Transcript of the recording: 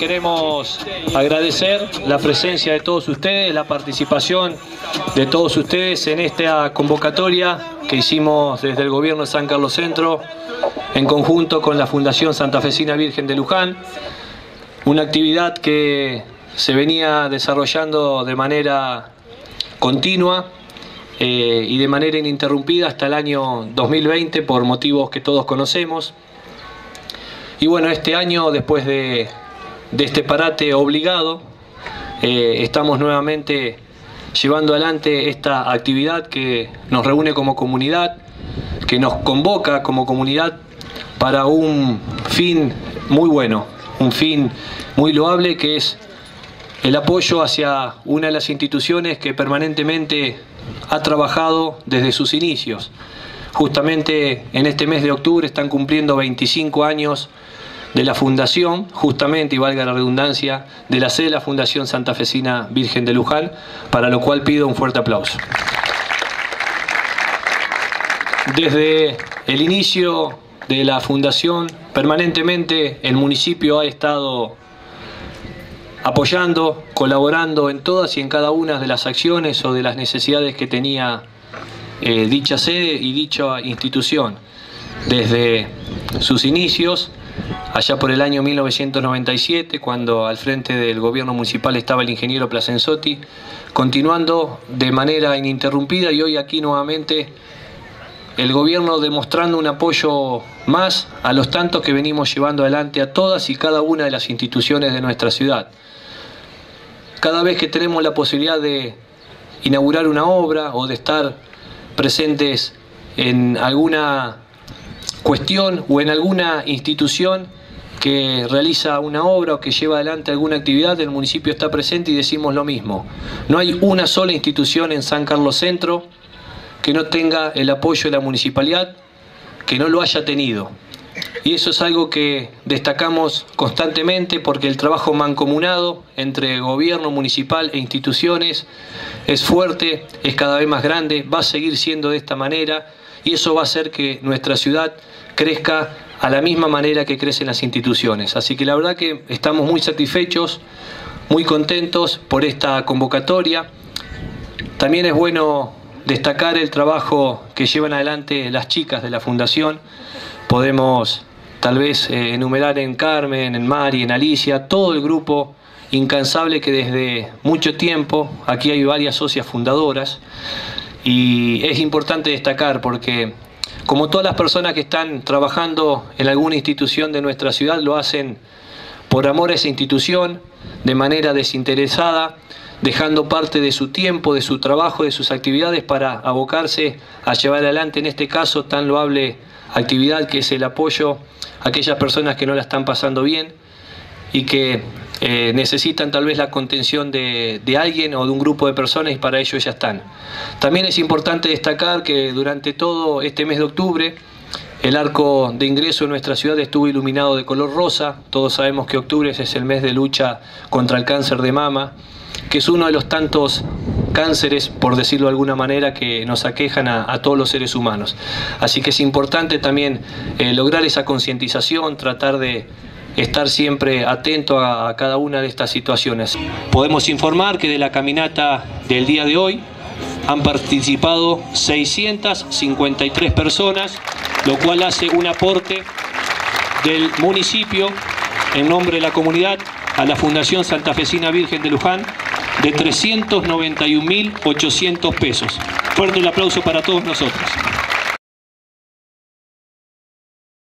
Queremos agradecer la presencia de todos ustedes, la participación de todos ustedes en esta convocatoria que hicimos desde el gobierno de San Carlos Centro en conjunto con la Fundación Santa Fecina Virgen de Luján. Una actividad que se venía desarrollando de manera continua eh, y de manera ininterrumpida hasta el año 2020 por motivos que todos conocemos. Y bueno, este año, después de de este parate obligado. Eh, estamos nuevamente llevando adelante esta actividad que nos reúne como comunidad, que nos convoca como comunidad para un fin muy bueno, un fin muy loable que es el apoyo hacia una de las instituciones que permanentemente ha trabajado desde sus inicios. Justamente en este mes de octubre están cumpliendo 25 años de la fundación, justamente, y valga la redundancia, de la sede de la Fundación Santa Fecina Virgen de Luján, para lo cual pido un fuerte aplauso. Desde el inicio de la fundación, permanentemente el municipio ha estado apoyando, colaborando en todas y en cada una de las acciones o de las necesidades que tenía eh, dicha sede y dicha institución. Desde sus inicios allá por el año 1997, cuando al frente del gobierno municipal estaba el ingeniero Placenzotti, continuando de manera ininterrumpida y hoy aquí nuevamente el gobierno demostrando un apoyo más a los tantos que venimos llevando adelante a todas y cada una de las instituciones de nuestra ciudad. Cada vez que tenemos la posibilidad de inaugurar una obra o de estar presentes en alguna cuestión o en alguna institución que realiza una obra o que lleva adelante alguna actividad, el municipio está presente y decimos lo mismo. No hay una sola institución en San Carlos Centro que no tenga el apoyo de la municipalidad, que no lo haya tenido. Y eso es algo que destacamos constantemente porque el trabajo mancomunado entre gobierno municipal e instituciones es fuerte, es cada vez más grande, va a seguir siendo de esta manera y eso va a hacer que nuestra ciudad crezca a la misma manera que crecen las instituciones. Así que la verdad que estamos muy satisfechos, muy contentos por esta convocatoria. También es bueno destacar el trabajo que llevan adelante las chicas de la Fundación. Podemos tal vez eh, enumerar en Carmen, en Mari, en Alicia, todo el grupo incansable que desde mucho tiempo, aquí hay varias socias fundadoras, y es importante destacar porque como todas las personas que están trabajando en alguna institución de nuestra ciudad lo hacen por amor a esa institución, de manera desinteresada, dejando parte de su tiempo, de su trabajo, de sus actividades para abocarse a llevar adelante en este caso tan loable actividad que es el apoyo a aquellas personas que no la están pasando bien y que eh, necesitan tal vez la contención de, alguien o de un grupo de personas y para ello ya están. También es importante destacar que durante todo este mes de octubre el arco de ingreso en nuestra ciudad estuvo iluminado de color rosa. Todos sabemos que octubre es el mes de lucha contra el cáncer de mama, que es uno de los tantos cánceres, por decirlo de alguna manera, que nos aquejan a, todos los seres humanos. Así que es importante también eh, lograr esa concientización, tratar de estar siempre atento a, cada una de estas situaciones. Podemos informar que de la caminata del día de hoy han participado 653 personas, lo cual hace un aporte del municipio en nombre de la comunidad a la Fundación Santa Fecina Virgen de Luján de 391.800 pesos. Fuerte el aplauso para todos nosotros.